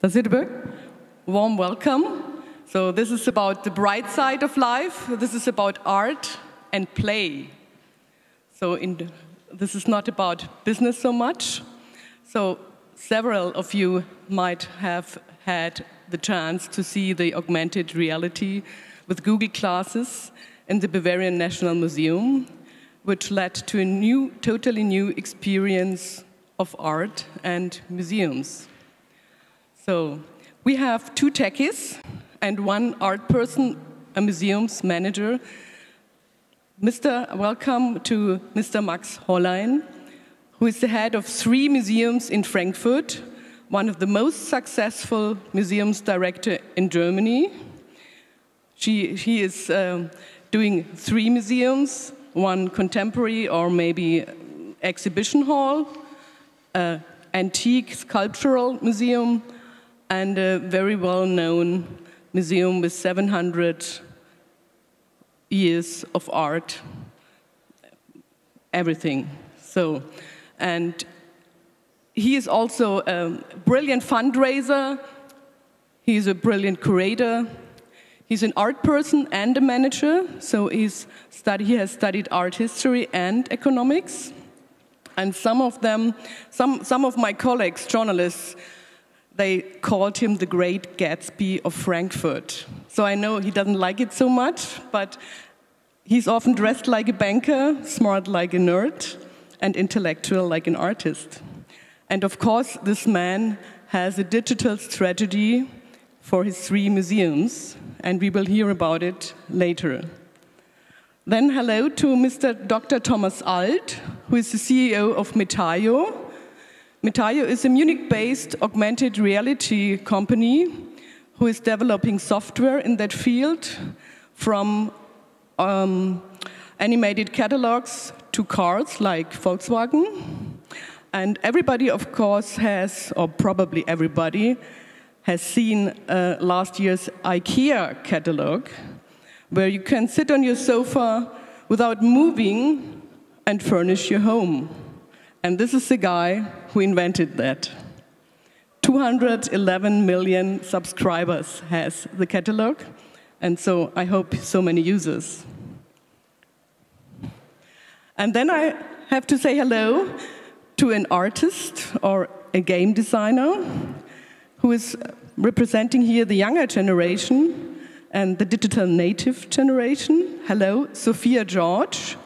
Does it work? Warm welcome. So, this is about the bright side of life. This is about art and play. So, the, this is not about business so much. So, several of you might have had the chance to see the augmented reality with Google Glasses in the Bavarian National Museum, which led to a new, totally new experience of art and museums. So we have two techies and one art person, a museum's manager. Mr. Welcome to Mr. Max Hollein, who is the head of three museums in Frankfurt, one of the most successful museums director in Germany. She, she is um, doing three museums, one contemporary or maybe exhibition hall, an antique sculptural museum, and a very well-known museum with 700 years of art, everything. So, and he is also a brilliant fundraiser. He's a brilliant curator. He's an art person and a manager. So he's he has studied art history and economics. And some of them, some, some of my colleagues, journalists, they called him the great Gatsby of Frankfurt. So I know he doesn't like it so much, but he's often dressed like a banker, smart like a nerd, and intellectual like an artist. And of course, this man has a digital strategy for his three museums, and we will hear about it later. Then hello to Mr. Dr. Thomas Alt, who is the CEO of Metaio, Metaio is a Munich-based augmented reality company who is developing software in that field from um, animated catalogs to cars like Volkswagen. And everybody, of course, has, or probably everybody, has seen uh, last year's IKEA catalog, where you can sit on your sofa without moving and furnish your home. And this is the guy who invented that. 211 million subscribers has the catalog, and so I hope so many users. And then I have to say hello to an artist or a game designer who is representing here the younger generation and the digital native generation. Hello, Sophia George.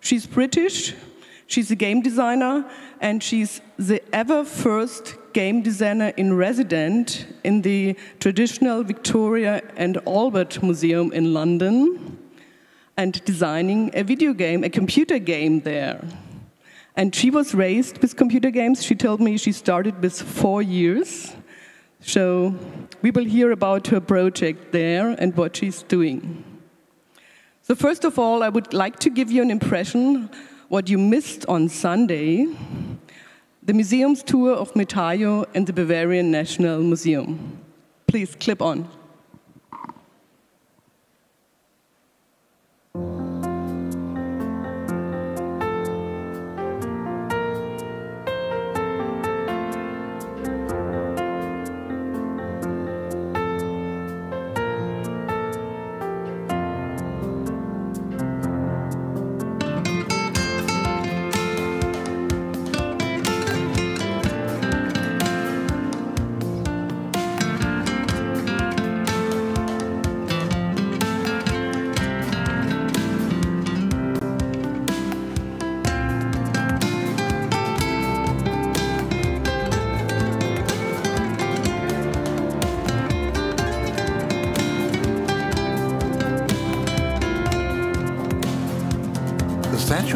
She's British, She's a game designer, and she's the ever first game designer in resident in the traditional Victoria and Albert Museum in London, and designing a video game, a computer game there. And she was raised with computer games. She told me she started with four years. So we will hear about her project there and what she's doing. So first of all, I would like to give you an impression what you missed on Sunday, the museum's tour of Metaio and the Bavarian National Museum. Please clip on.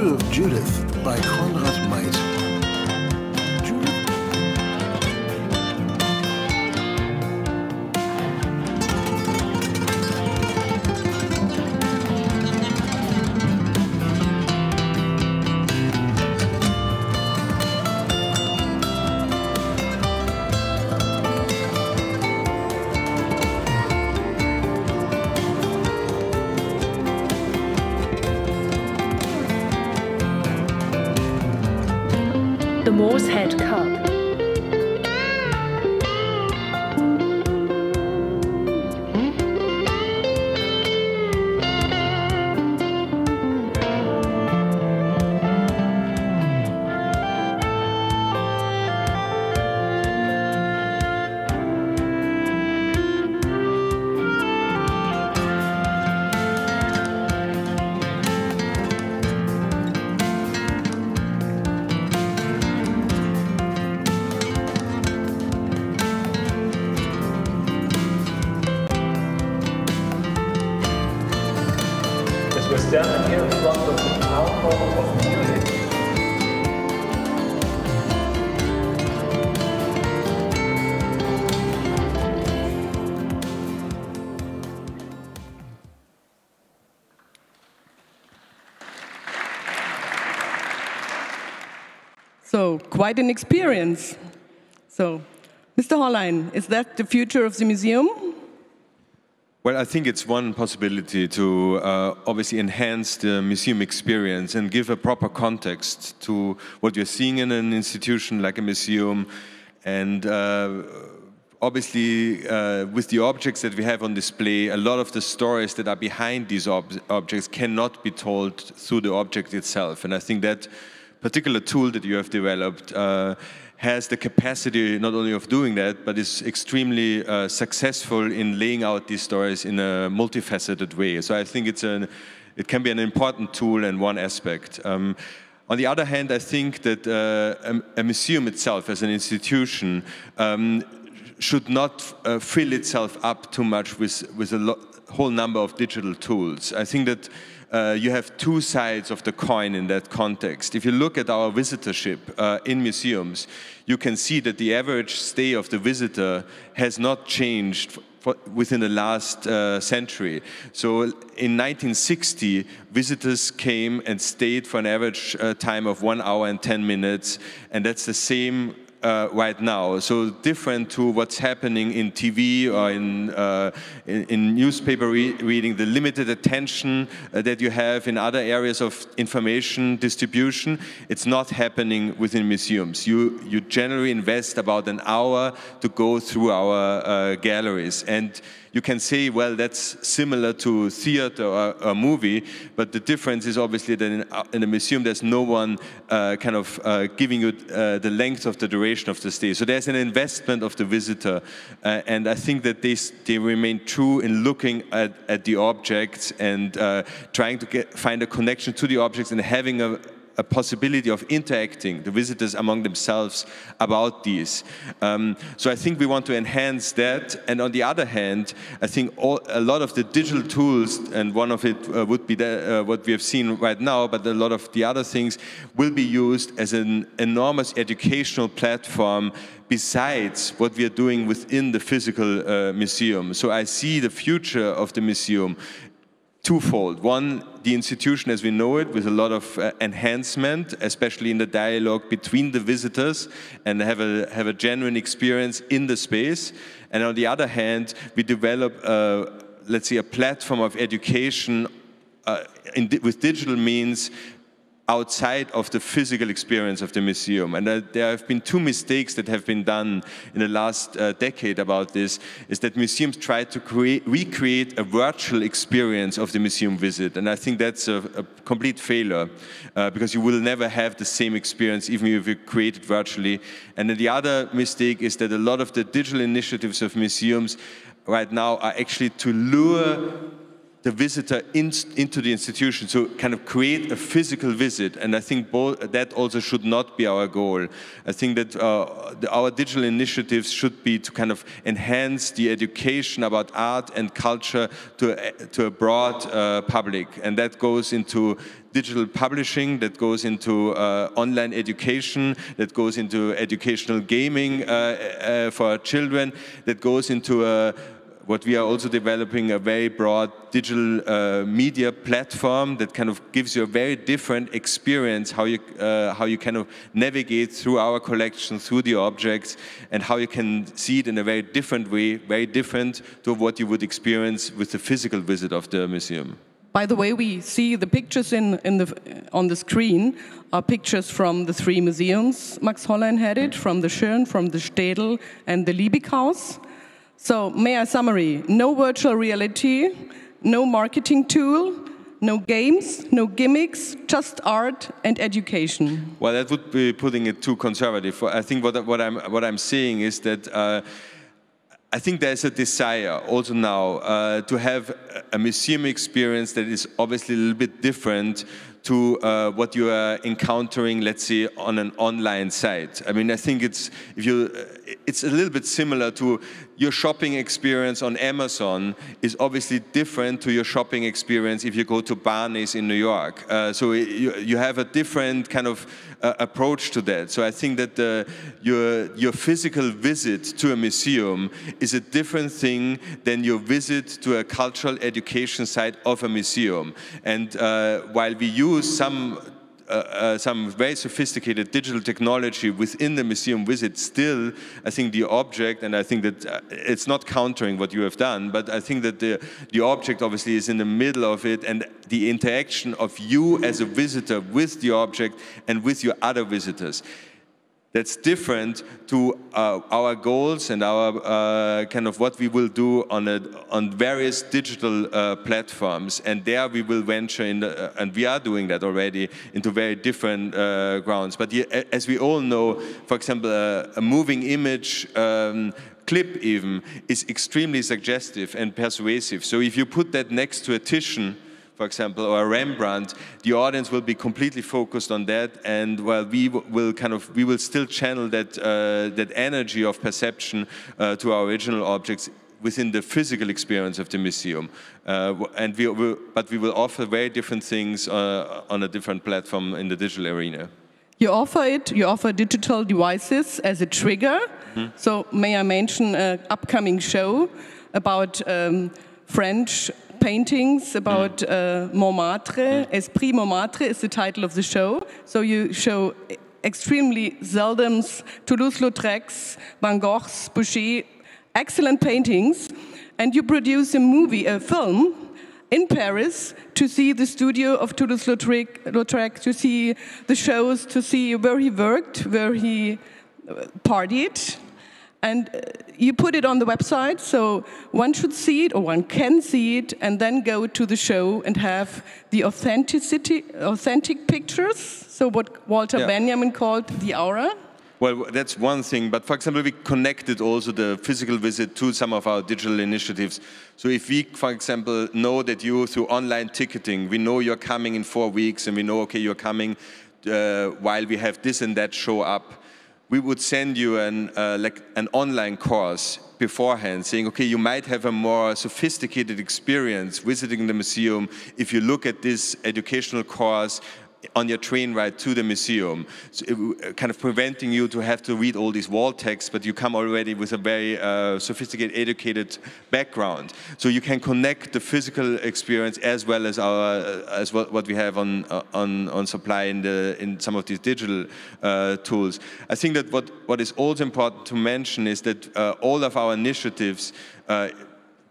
Of Judith by Conrad. Moore's Head Cup. Quite an experience. So, Mr. Hollein, is that the future of the museum? Well, I think it's one possibility to uh, obviously enhance the museum experience and give a proper context to what you're seeing in an institution like a museum. And uh, obviously, uh, with the objects that we have on display, a lot of the stories that are behind these ob objects cannot be told through the object itself. And I think that particular tool that you have developed uh, has the capacity not only of doing that, but is extremely uh, successful in laying out these stories in a multifaceted way. So I think it's an, it can be an important tool in one aspect. Um, on the other hand, I think that uh, a, a, museum itself as an institution um, should not uh, fill itself up too much with, with a whole number of digital tools. I think that uh, you have two sides of the coin in that context. If you look at our visitorship uh, in museums, you can see that the average stay of the visitor has not changed within the last uh, century. So in 1960, visitors came and stayed for an average uh, time of one hour and 10 minutes, and that's the same uh, right now. So different to what's happening in TV or in, uh, in, in, newspaper re reading, the limited attention uh, that you have in other areas of information distribution, it's not happening within museums. You, you generally invest about an hour to go through our uh, galleries. and you can say, well, that's similar to theater or a movie, but the difference is obviously that in, in a museum there's no one uh, kind of uh, giving you uh, the length of the duration of the stay. So there's an investment of the visitor, uh, and I think that they, they remain true in looking at, at the objects and uh, trying to get, find a connection to the objects and having a, a possibility of interacting, the visitors among themselves, about these. Um, so I think we want to enhance that. And on the other hand, I think all, a lot of the digital tools, and one of it uh, would be the, uh, what we have seen right now, but a lot of the other things will be used as an enormous educational platform besides what we are doing within the physical uh, museum. So I see the future of the museum twofold. One, the institution as we know it, with a lot of uh, enhancement, especially in the dialogue between the visitors, and have a, have a genuine experience in the space. And on the other hand, we develop, uh, let's say, a platform of education uh, di with digital means outside of the physical experience of the museum. And uh, there have been two mistakes that have been done in the last uh, decade about this, is that museums try to create, recreate a virtual experience of the museum visit. And I think that's a, a complete failure, uh, because you will never have the same experience even if you create it virtually. And then the other mistake is that a lot of the digital initiatives of museums right now are actually to lure the visitor in, into the institution, so kind of create a physical visit. And I think that also should not be our goal. I think that uh, the, our digital initiatives should be to kind of enhance the education about art and culture to, to a broad uh, public. And that goes into digital publishing, that goes into uh, online education, that goes into educational gaming uh, uh, for children, that goes into a what we are also developing a very broad digital uh, media platform that kind of gives you a very different experience how you uh, how you kind of navigate through our collection through the objects and how you can see it in a very different way very different to what you would experience with the physical visit of the museum by the way, we see the pictures in, in the, on the screen are pictures from the three museums Max Hollein had it, from the Schirn, from the Städel, and the Liebieghaus. So, may I summary? No virtual reality, no marketing tool, no games, no gimmicks, just art and education. Well, that would be putting it too conservative. I think what, what, I'm, what I'm saying is that uh, I think there's a desire also now uh, to have a museum experience that is obviously a little bit different to uh, what you are encountering, let's say, on an online site. I mean, I think it's, if you, it's a little bit similar to your shopping experience on Amazon is obviously different to your shopping experience if you go to Barney's in New York. Uh, so you, you have a different kind of uh, approach to that. So I think that the, your, your physical visit to a museum is a different thing than your visit to a cultural education site of a museum. And uh, while we use some uh, uh, some very sophisticated digital technology within the museum visit, still, I think the object, and I think that uh, it's not countering what you have done, but I think that the, the object obviously is in the middle of it, and the interaction of you as a visitor with the object and with your other visitors that's different to uh, our goals and our uh, kind of what we will do on a, on various digital uh, platforms. And there we will venture in, the, uh, and we are doing that already into very different uh, grounds. But as we all know, for example, a moving image. Um, clip even is extremely suggestive and persuasive. So if you put that next to a Titian for example, or a Rembrandt, the audience will be completely focused on that, and well, we will kind of we will still channel that uh, that energy of perception uh, to our original objects within the physical experience of the museum. Uh, and we will, but we will offer very different things uh, on a different platform in the digital arena. You offer it, you offer digital devices as a trigger. Mm -hmm. So may I mention an upcoming show about um, French paintings about uh, Montmartre. Esprit Montmartre is the title of the show. So you show extremely Zeldams, Toulouse-Lautrec's, Van Gogh's, Boucher, excellent paintings. And you produce a movie, a film, in Paris to see the studio of Toulouse-Lautrec, to see the shows, to see where he worked, where he uh, partied. And uh, you put it on the website, so one should see it or one can see it, and then go to the show and have the authenticity, authentic pictures. So what Walter yeah. Benjamin called the aura. Well, that's one thing, but for example, we connected also the physical visit to some of our digital initiatives. So if we, for example, know that you, through online ticketing, we know you're coming in four weeks, and we know, okay, you're coming uh, while we have this and that show up, we would send you an, uh, like an online course beforehand saying, okay, you might have a more sophisticated experience visiting the museum if you look at this educational course on your train ride to the museum, so it, kind of preventing you to have to read all these wall texts, but you come already with a very uh, sophisticated, educated background. So you can connect the physical experience as well as our uh, as what, what we have on uh, on on supply in the in some of these digital uh, tools. I think that what what is also important to mention is that uh, all of our initiatives uh,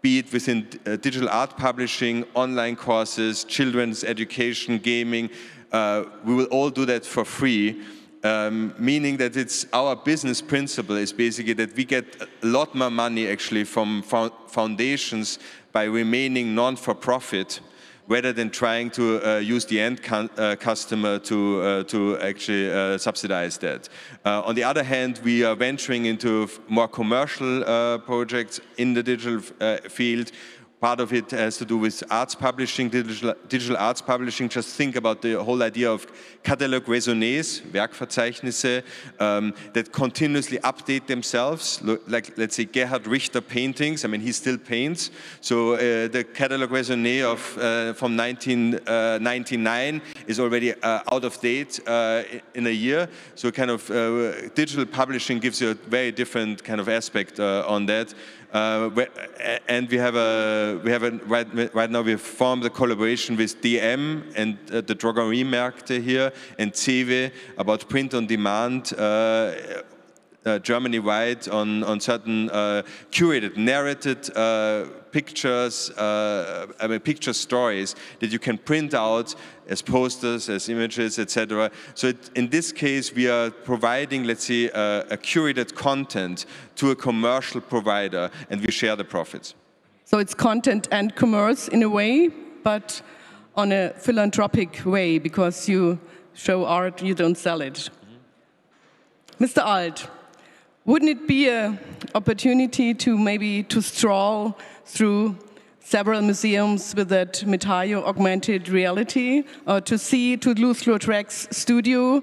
be it within uh, digital art publishing, online courses, children's education, gaming, uh, we will all do that for free. Um, meaning that it's our business principle is basically that we get a lot more money actually from foundations by remaining non-for-profit rather than trying to uh, use the end uh, customer to, uh, to actually uh, subsidize that. Uh, on the other hand, we are venturing into more commercial uh, projects in the digital field Part of it has to do with arts publishing, digital, digital arts publishing. Just think about the whole idea of catalog raisonnés, Werkverzeichnisse, um, that continuously update themselves. Like, let's say, Gerhard Richter paintings. I mean, he still paints. So uh, the catalog raisonné of, uh, from 1999 uh, is already uh, out of date uh, in a year. So kind of digital publishing gives you a very different kind of aspect on that. Uh, and we have a we have a right, right now we have formed a collaboration with DM and uh, the Drogeriemarkte here and CEWE about print on demand. Uh, uh, Germany-wide on, on certain uh, curated, narrated uh, pictures, uh, I mean, picture stories that you can print out as posters, as images, etc. So it, in this case, we are providing, let's say, a curated content to a commercial provider, and we share the profits. So it's content and commerce in a way, but on a philanthropic way, because you show art, you don't sell it. Mm -hmm. Mr. Alt, wouldn't it be an opportunity to maybe to stroll through several museums with that Metaio augmented reality, or to see Toulouse-Lautrec's studio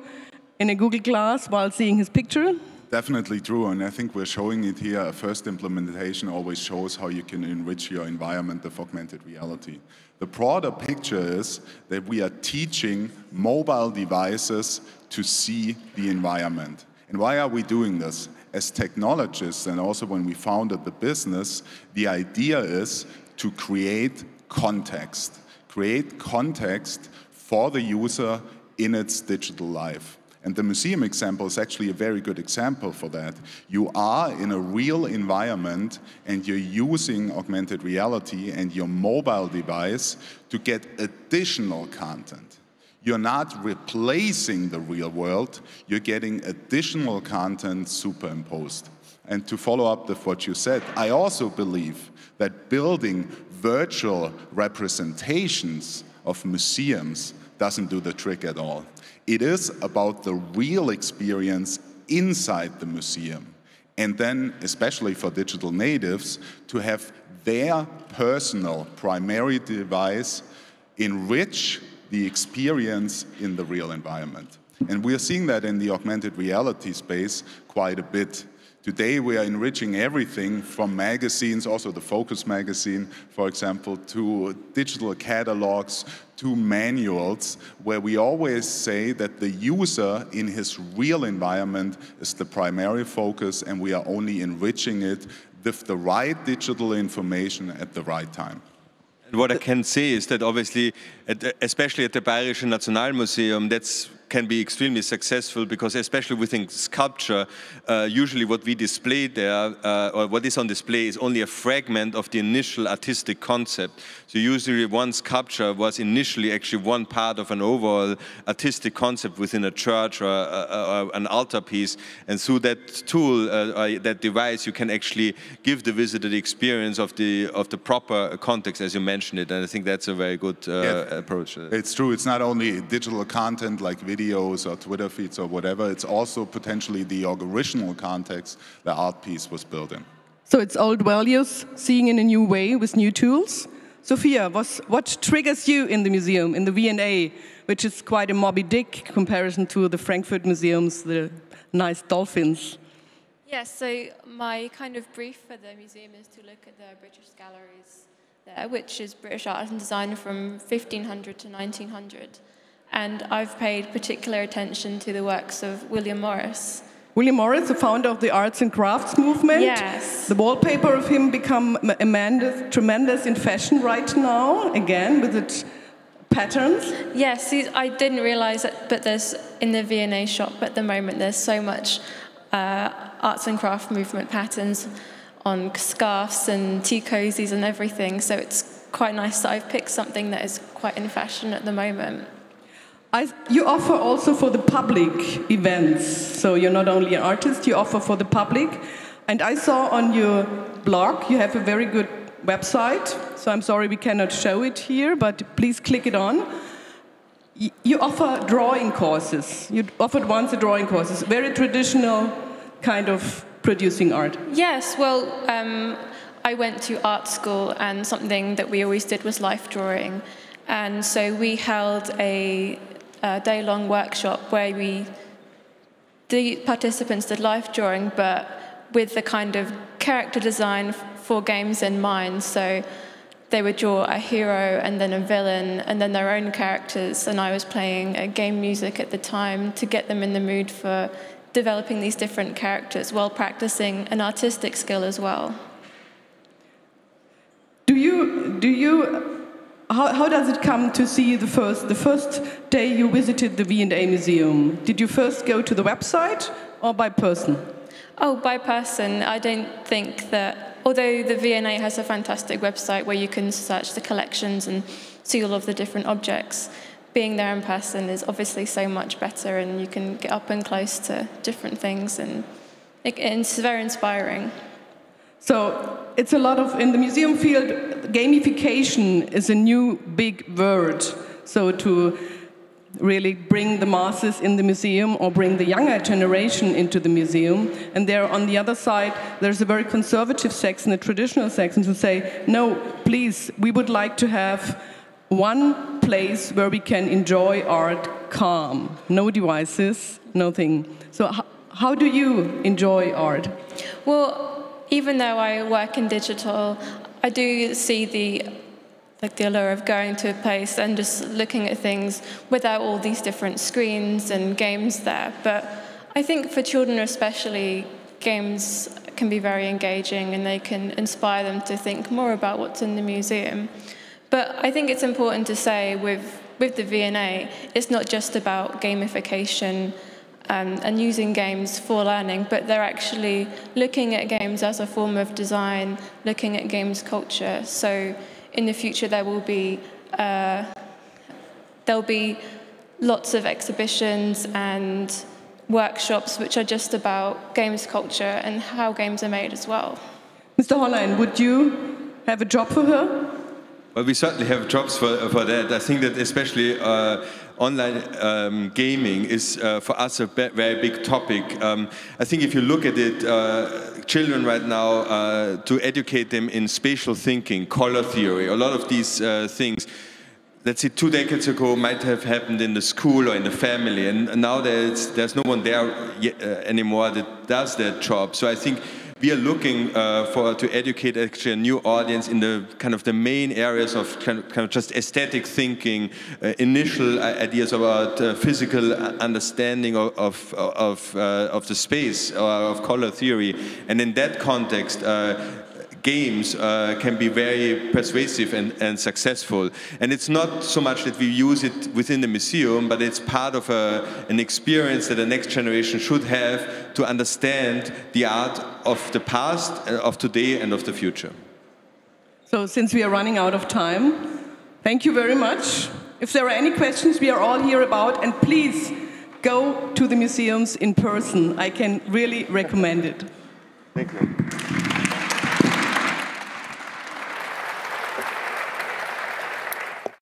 in a Google Glass while seeing his picture? definitely true, and I think we're showing it here. A first implementation always shows how you can enrich your environment with augmented reality. The broader picture is that we are teaching mobile devices to see the environment. And why are we doing this? As technologists, and also when we founded the business, the idea is to create context, create context for the user in its digital life. And the museum example is actually a very good example for that. You are in a real environment and you're using augmented reality and your mobile device to get additional content. You're not replacing the real world, you're getting additional content superimposed. And to follow up with what you said, I also believe that building virtual representations of museums doesn't do the trick at all. It is about the real experience inside the museum. And then, especially for digital natives, to have their personal primary device enrich the experience in the real environment. And we are seeing that in the augmented reality space quite a bit. Today we are enriching everything from magazines, also the Focus magazine, for example, to digital catalogs, to manuals, where we always say that the user in his real environment is the primary focus and we are only enriching it with the right digital information at the right time. What I can say is that obviously, at, especially at the Bayerische Nationalmuseum, that's can be extremely successful because especially within sculpture, uh, usually what we display there uh, or what is on display is only a fragment of the initial artistic concept. So usually one sculpture was initially actually one part of an overall artistic concept within a church or, uh, or an altarpiece. And through that tool, uh, that device, you can actually give the visitor the experience of the of the proper context as you mentioned it. And I think that's a very good uh, yeah, approach. It's true. It's not only digital content like video videos or Twitter feeds or whatever. It's also potentially the original context the art piece was built in. So it's old values, seeing in a new way with new tools. Sophia, what triggers you in the museum, in the V&A, which is quite a Moby Dick comparison to the Frankfurt museums, the nice dolphins? Yes, so my kind of brief for the museum is to look at the British galleries there, which is British art and design from 1500 to 1900 and I've paid particular attention to the works of William Morris. William Morris, the founder of the arts and crafts movement. Yes. The wallpaper of him become tremendous in fashion right now, again with its patterns. Yes, I didn't realize that, but there's in the V&A shop at the moment, there's so much uh, arts and craft movement patterns on scarves and tea cozies and everything. So it's quite nice that I've picked something that is quite in fashion at the moment. I, you offer also for the public events. So you're not only an artist, you offer for the public. And I saw on your blog you have a very good website. So I'm sorry we cannot show it here, but please click it on. You offer drawing courses. You offered once a drawing courses, very traditional kind of producing art. Yes, well, um, I went to art school, and something that we always did was life drawing. And so we held a a day-long workshop where we, the participants did life drawing, but with the kind of character design for games in mind. So they would draw a hero and then a villain and then their own characters. And I was playing game music at the time to get them in the mood for developing these different characters while practicing an artistic skill as well. Do you, do you how, how does it come to see the first, the first day you visited the V&A Museum? Did you first go to the website or by person? Oh, by person. I don't think that, although the V&A has a fantastic website where you can search the collections and see all of the different objects, being there in person is obviously so much better and you can get up and close to different things and it, it's very inspiring. So it's a lot of, in the museum field, gamification is a new big word. So to really bring the masses in the museum or bring the younger generation into the museum. And there on the other side, there's a very conservative section, a traditional section, to say, no, please, we would like to have one place where we can enjoy art calm, no devices, nothing. So how do you enjoy art? Well, even though I work in digital, I do see the like the allure of going to a place and just looking at things without all these different screens and games there. But I think for children especially, games can be very engaging and they can inspire them to think more about what's in the museum. But I think it's important to say with, with the V&A, it's not just about gamification um, and using games for learning, but they're actually looking at games as a form of design, looking at games culture. So in the future there will be uh, there'll be lots of exhibitions and workshops which are just about games culture and how games are made as well. Mr. Hollein, would you have a job for her? Well, we certainly have jobs for, for that. I think that especially uh, online um, gaming is uh, for us a very big topic. Um, I think if you look at it, uh, children right now, uh, to educate them in spatial thinking, color theory, a lot of these uh, things, let's say two decades ago might have happened in the school or in the family, and now there's, there's no one there yet, uh, anymore that does that job. So I think we are looking uh, for to educate actually a new audience in the kind of the main areas of kind of, kind of just aesthetic thinking, uh, initial ideas about uh, physical understanding of of of, uh, of the space of color theory, and in that context uh, games uh, can be very persuasive and, and, successful. And it's not so much that we use it within the museum, but it's part of a, an experience that the next generation should have to understand the art of the past, uh, of today, and of the future. So, since we are running out of time, thank you very much. If there are any questions, we are all here about, and please go to the museums in person. I can really recommend it. Thank you.